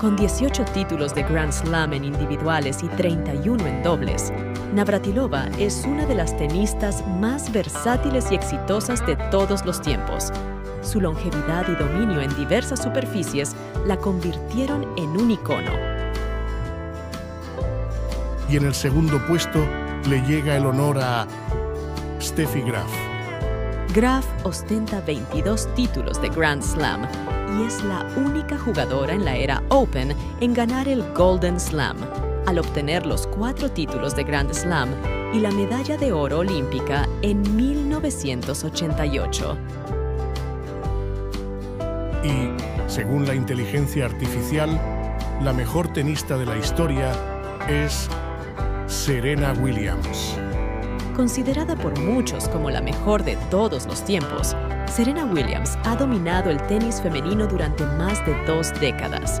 Con 18 títulos de Grand Slam en individuales y 31 en dobles, Navratilova es una de las tenistas más versátiles y exitosas de todos los tiempos. Su longevidad y dominio en diversas superficies la convirtieron en un icono. Y en el segundo puesto le llega el honor a Steffi Graf. Graf ostenta 22 títulos de Grand Slam y es la única jugadora en la era Open en ganar el Golden Slam, al obtener los cuatro títulos de Grand Slam y la medalla de oro olímpica en 1988. Y, según la inteligencia artificial, la mejor tenista de la historia es Serena Williams. Considerada por muchos como la mejor de todos los tiempos, Serena Williams ha dominado el tenis femenino durante más de dos décadas